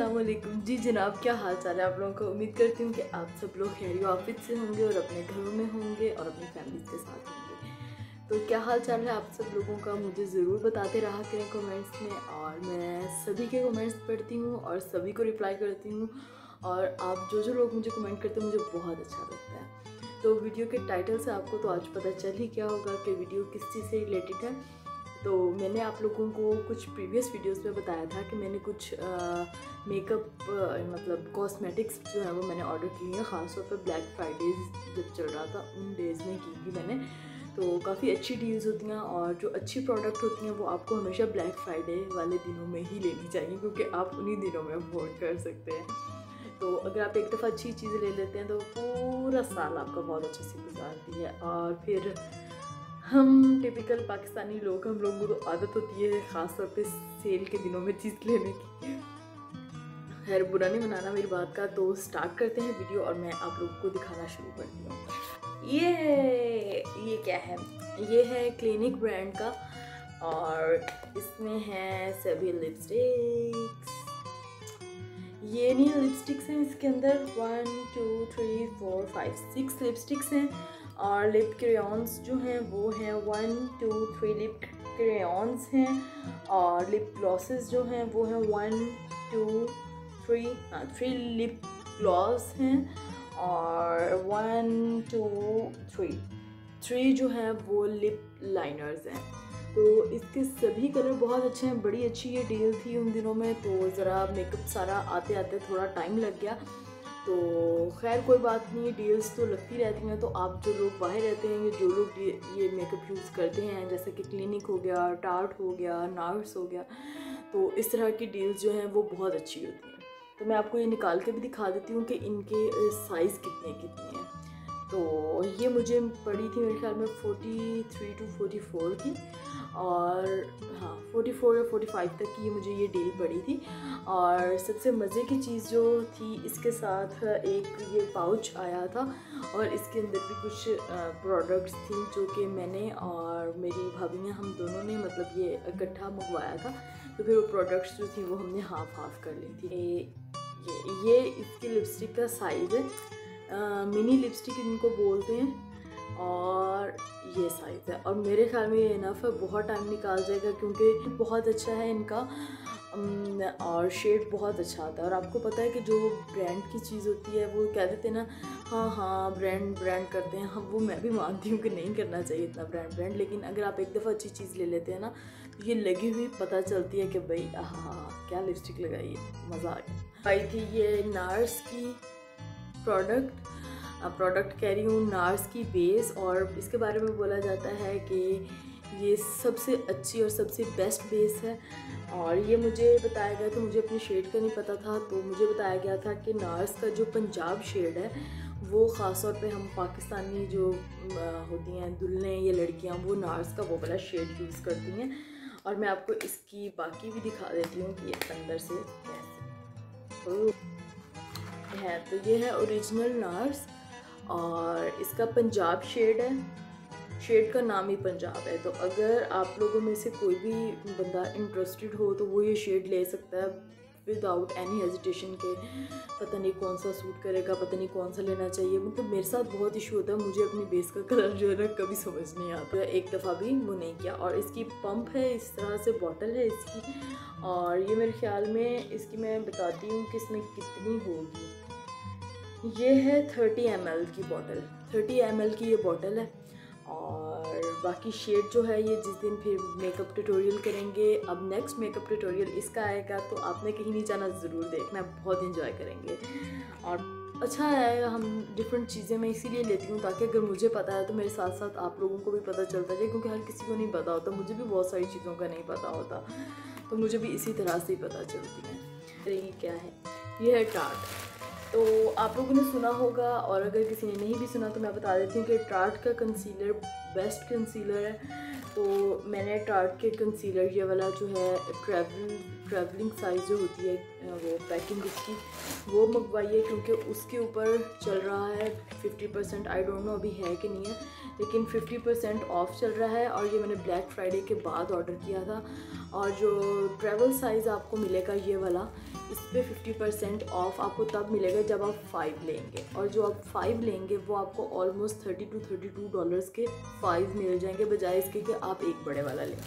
असलम जी जनाब, क्या हाल चाल है आप लोगों को? उम्मीद करती हूँ कि आप सब लोग खैरी ऑफ़िस से होंगे और अपने घरों में होंगे और अपनी फैमिली के साथ होंगे। तो क्या हाल चाल है आप सब लोगों का? मुझे ज़रूर बताते रहा करें कमेंट्स में और मैं सभी के कमेंट्स पढ़ती हूँ और सभी को रिप्लाई करती हूँ और आप जो जो लोग मुझे कमेंट करते हैं, मुझे बहुत अच्छा लगता है। तो वीडियो के टाइटल से आपको तो आज पता चल ही क्या होगा कि वीडियो किस चीज़ से रिलेटेड है। तो मैंने आप लोगों को कुछ प्रीवियस वीडियोस में बताया था कि मैंने कुछ मेकअप मतलब कॉस्मेटिक्स जो है वो मैंने ऑर्डर की हैं, ख़ासतौर पर ब्लैक फ्राइडेज जब चल रहा था, उन डेज़ में की थी मैंने। तो काफ़ी अच्छी डील्स होती हैं और जो अच्छी प्रोडक्ट होती हैं वो आपको हमेशा ब्लैक फ्राइडे वाले दिनों में ही लेनी चाहिए क्योंकि आप उन्हीं दिनों में अफोर्ड कर सकते हैं। तो अगर आप एक दफ़ा अच्छी चीज़ ले लेते हैं तो पूरा साल आपका बहुत अच्छे से गुजारती है और फिर हम टिपिकल पाकिस्तानी लोग, हम लोगों को तो आदत होती है ख़ास तौर पे सेल के दिनों में चीज़ लेने की। खैर, बुरा नहीं मनाना मेरी बात का तो स्टार्ट करते हैं वीडियो और मैं आप लोगों को दिखाना शुरू करती हूँ। ये ये क्या है? ये है क्लिनिक ब्रांड का और इसमें है सभी लिपस्टिक्स ये नहीं लिपस्टिक्स हैं इसके अंदर। One two three four five six lipsticks हैं। और लिप क्रेयॉन्स जो हैं, वो हैं one two three lip crayons हैं और लिप ग्लॉसेस जो हैं, वो हैं वन टू थ्री हाँ थ्री लिप ग्लॉस हैं और वन टू थ्री थ्री जो हैं, वो लिप लाइनर्स हैं। तो इसके सभी कलर बहुत अच्छे हैं, बड़ी अच्छी ये डील थी उन दिनों में तो ज़रा मेकअप सारा आते आते थोड़ा टाइम लग गया। तो खैर कोई बात नहीं डील्स तो लगती रहती हैं तो आप जो लोग बाहर रहते हैं जो लोग ये मेकअप यूज़ करते हैं, जैसे कि क्लिनिक हो गया टार्ट हो गया नार्स हो गया तो इस तरह की डील्स जो हैं वो बहुत अच्छी होती हैं। तो मैं आपको ये निकाल के भी दिखा देती हूँ कि इनके साइज़ कितने कितने हैं। तो ये मुझे पड़ी थी मेरे ख्याल में forty three two forty four की और हाँ फोर्टी फोर या फोर्टी फाइव तक की ये मुझे ये डील पड़ी थी और सबसे मज़े की चीज़ जो थी इसके साथ एक ये पाउच आया था और इसके अंदर भी कुछ प्रोडक्ट्स थी जो कि मैंने और मेरी भाभी ने हम दोनों ने मतलब ये इकट्ठा मंगवाया था। तो फिर वो प्रोडक्ट्स जो थी वो हमने हाफ़ हाफ़ कर ली थी। ये ये, इसकी लिपस्टिक का साइज़ है। मिनी लिपस्टिक इनको बोलते हैं और ये साइज़ है। और मेरे ख्याल में ये इनफ है, बहुत टाइम निकाल जाएगा क्योंकि बहुत अच्छा है इनका। और शेड बहुत अच्छा आता है। और आपको पता है कि जो ब्रांड की चीज़ होती है, वो कह देते हैं ना हाँ हाँ ब्रांड ब्रांड करते हैं। हम वो मैं भी मानती हूँ कि नहीं करना चाहिए इतना ब्रांड ब्रांड लेकिन अगर आप एक दफ़ा अच्छी चीज़ ले लेते हैं ना तो ये लगी हुई पता चलती है कि भाई हाँ क्या लिपस्टिक लगाई मज़ा आ गया। आई थी ये नार्स की प्रोडक्ट प्रोडक्ट कह रही हूँ नार्स की बेस और इसके बारे में बोला जाता है कि ये सबसे अच्छी और सबसे बेस्ट बेस है। और ये मुझे बताया गया था, मुझे अपने शेड का नहीं पता था तो मुझे बताया गया था कि नार्स का जो पंजाब शेड है, वो ख़ास तौर पे हम पाकिस्तानी जो होती हैं, दुल्हने या लड़कियाँ, वो नार्स का वो वाला शेड यूज़ करती हैं। और मैं आपको इसकी बाकी भी दिखा देती हूँ कि अंदर से कैसे। है। तो ये है ओरिजिनल नार्स और इसका पंजाब शेड है। शेड का नाम ही पंजाब है। तो अगर आप लोगों में से कोई भी बंदा इंटरेस्टेड हो तो वो ये शेड ले सकता है विदाउट एनी हेजिटेशन के। पता नहीं कौन सा सूट करेगा, पता नहीं कौन सा लेना चाहिए। मतलब मेरे साथ बहुत इशू होता है। मुझे अपनी बेस का कलर जो है ना कभी समझ नहीं आता। एक दफ़ा भी वो नहीं किया। और इसकी पंप है, इस तरह से बॉटल है इसकी। और ये मेरे ख्याल में इसकी मैं बताती हूँ कि इसमें कितनी होगी। ये है थर्टी एम की बॉटल थर्टी एम की ये बॉटल है। और बाकी शेड जो है, ये जिस दिन फिर मेकअप ट्यूटोरियल करेंगे, अब नेक्स्ट मेकअप ट्यूटोरियल इसका आएगा तो आपने कहीं नहीं जाना ज़रूर देखना, बहुत इन्जॉय करेंगे। और अच्छा है, हम डिफरेंट चीज़ें मैं इसीलिए लेती हूँ, ताकि अगर मुझे पता है तो मेरे साथ साथ आप लोगों को भी पता चलता जाए क्योंकि हर किसी को नहीं पता होता, मुझे भी बहुत सारी चीज़ों का नहीं पता होता तो मुझे भी इसी तरह से ही पता चलती है। ये क्या है? ये है टार्ट तो आप लोगों ने सुना होगा और अगर किसी ने नहीं भी सुना तो मैं बता देती हूँ कि टार्ट का कंसीलर बेस्ट कंसीलर है। तो मैंने टार्ट के कंसीलर ये वाला जो है ट्रैवल ट्रैवलिंग साइज़ जो होती है वो पैकिंग उसकी, वो मंगवाई है क्योंकि उसके ऊपर चल रहा है 50 परसेंट आई डोंट नो अभी है कि नहीं है। लेकिन 50 परसेंट ऑफ़ चल रहा है और ये मैंने ब्लैक फ्राइडे के बाद ऑर्डर किया था। और जो ट्रैवल साइज़ आपको मिलेगा ये वाला, इस पर फिफ्टी परसेंट ऑफ़ आपको तब मिलेगा जब आप फाइव लेंगे। और जो आप फाइव लेंगे, वो आपको almost thirty two thirty two dollars के फाइव मिल जाएँगे, बजाय इसके कि आप एक बड़े वाला लें।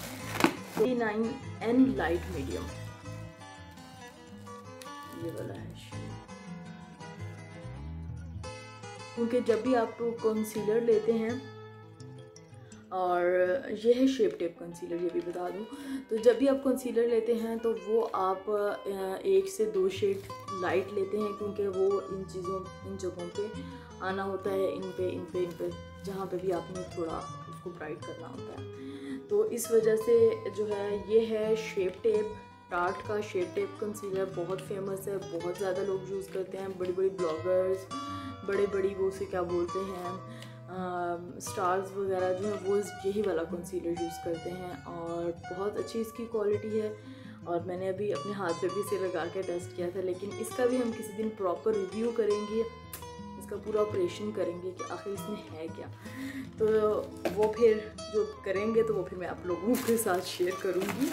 Thirty nine N light medium ये वाला है क्योंकि जब भी आप कंसीलर लेते हैं और ये है शेप टेप कंसीलर ये भी बता दूँ। तो जब भी आप कंसीलर लेते हैं तो वो आप एक से दो शेड लाइट लेते हैं, क्योंकि वो इन चीज़ों, इन जगहों पे आना होता है, इन पे इन पे इन पे, जहाँ पे भी आपने थोड़ा उसको ब्राइट करना होता है। तो इस वजह से जो है, ये है शेप टेप टार्ट का शेप टेप कंसीलर बहुत फ़ेमस है, बहुत ज़्यादा लोग यूज़ करते हैं बड़ी बड़ी ब्लॉगर्स बड़े बड़ी वो से क्या बोलते हैं स्टार्स वगैरह जो हैं, वो यही वाला कंसीलर यूज़ करते हैं और बहुत अच्छी इसकी क्वालिटी है और मैंने अभी अपने हाथ पे भी इसे लगा के टेस्ट किया था, लेकिन इसका भी हम किसी दिन प्रॉपर रिव्यू करेंगे, इसका पूरा ऑपरेशन करेंगे कि आखिर इसमें है क्या। तो वो फिर जो करेंगे तो वो फिर मैं आप लोगों के साथ शेयर करूँगी।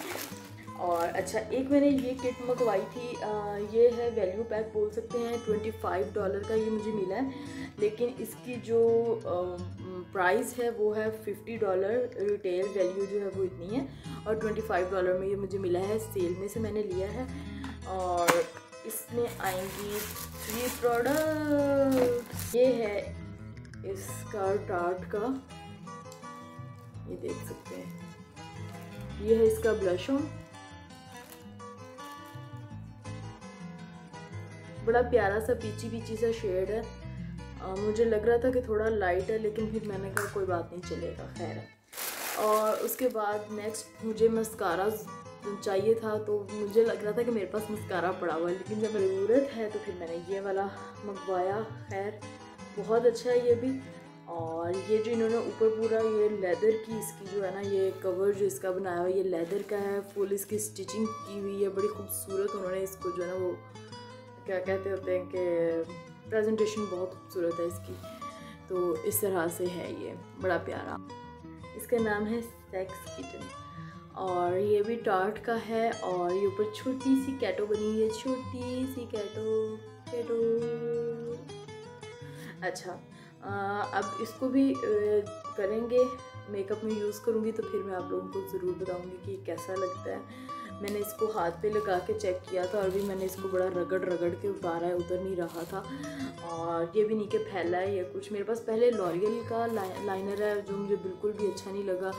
और अच्छा एक मैंने ये किट मंगवाई थी आ, ये है वैल्यू पैक बोल सकते हैं ट्वेंटी फाइव डॉलर का ये मुझे मिला है। लेकिन इसकी जो प्राइस है वो है फिफ्टी डॉलर रिटेल वैल्यू जो है वो इतनी है। और ट्वेंटी फाइव डॉलर में ये मुझे मिला है सेल में से मैंने लिया है। और इसमें आएँगी थ्री प्रोडक्ट ये है इसका टार्ट का। ये देख सकते हैं। ये है इसका ब्लश ऑन बड़ा प्यारा सा पीची पीची सा शेड है। आ, मुझे लग रहा था कि थोड़ा लाइट है लेकिन फिर मैंने कहा कोई बात नहीं चलेगा खैर और उसके बाद नेक्स्ट मुझे मस्कारा चाहिए था तो मुझे लग रहा था कि मेरे पास मस्कारा पड़ा हुआ है लेकिन जब ज़रूरत है तो फिर मैंने ये वाला मंगवाया खैर बहुत अच्छा है ये भी। और ये जो इन्होंने ऊपर पूरा ये लेदर की इसकी जो है ना ये कवर जो इसका बनाया हुआ ये लेदर का है फुल इसकी स्टिचिंग की हुई है बड़ी खूबसूरत उन्होंने इसको जो है ना वो क्या कहते होते हैं कि प्रेजेंटेशन बहुत खूबसूरत है इसकी। तो इस तरह से है ये बड़ा प्यारा। इसका नाम है सेक्स किचन और ये भी टार्ट का है और ये ऊपर छोटी सी कैटो बनी हुई है। छोटी सी कैटो कैटो अच्छा आ, अब इसको भी करेंगे। मेकअप में यूज़ करूँगी तो फिर मैं आप लोगों को ज़रूर बताऊँगी कि कैसा लगता है। मैंने इसको हाथ पे लगा के चेक किया था और भी मैंने इसको बड़ा रगड़ रगड़ के उतारा है, उतर नहीं रहा था। और ये भी नीचे फैला है या कुछ। मेरे पास पहले लॉरियल का लाइनर है जो मुझे बिल्कुल भी अच्छा नहीं लगा।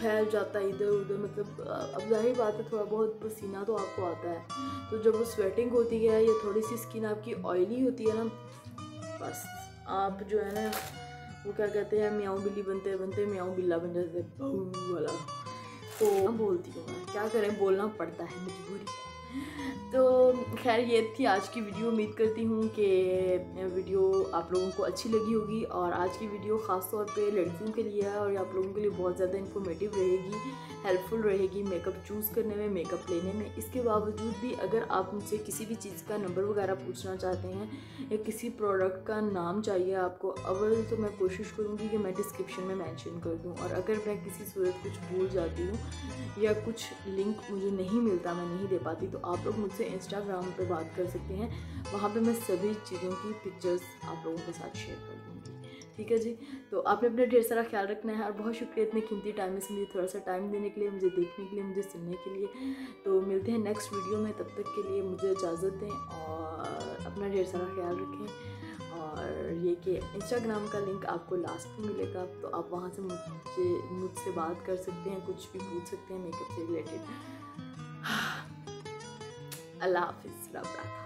फैल जाता है इधर उधर मतलब अब ज़ाहिर बात है थोड़ा बहुत पसीना तो आपको आता है। तो जब वो स्वेटिंग होती है या थोड़ी सी स्किन आपकी ऑयली होती है ना, बस आप जो है ना, वो क्या कहते हैं, म्याऊँ बिल्ली बनते बनते म्याऊँ बिल्ला बन जाते वाला। तो बोलती हूँ क्या करें? बोलना पड़ता है मजबूरी तो खैर, ये थी आज की वीडियो उम्मीद करती हूँ कि वीडियो आप लोगों को अच्छी लगी होगी और आज की वीडियो ख़ास तौर पे लड़कियों के लिए है और आप लोगों के लिए बहुत ज़्यादा इन्फॉर्मेटिव रहेगी हेल्पफुल रहेगी मेकअप चूज़ करने में मेकअप लेने में। इसके बावजूद भी अगर आप मुझसे किसी भी चीज़ का नंबर वगैरह पूछना चाहते हैं या किसी प्रोडक्ट का नाम चाहिए आपको अव्वल तो मैं कोशिश करूँगी कि मैं डिस्क्रिप्शन में मैंशन कर दूँ। और अगर मैं किसी सूरत कुछ भूल जाती हूँ या कुछ लिंक मुझे नहीं मिलता, मैं नहीं दे पाती तो आप लोग मुझसे इंस्टाग्राम पे बात कर सकते हैं। वहाँ पे मैं सभी चीज़ों की पिक्चर्स आप लोगों के साथ शेयर कर दूँगी। ठीक है जी? तो आपने अपना ढेर सारा ख्याल रखना है और बहुत शुक्रिया इतने कीमती टाइम में मुझे थोड़ा सा टाइम देने के लिए, मुझे देखने के लिए, मुझे सुनने के लिए। तो मिलते हैं नेक्स्ट वीडियो में, तब तक के लिए मुझे इजाज़त दें और अपना ढेर सारा ख्याल रखें। और ये कि इंस्टाग्राम का लिंक आपको लास्ट में मिलेगा तो आप वहाँ से मुझे, मुझसे बात कर सकते हैं, कुछ भी पूछ सकते हैं मेकअप से related Allah Hafiz. Rab love.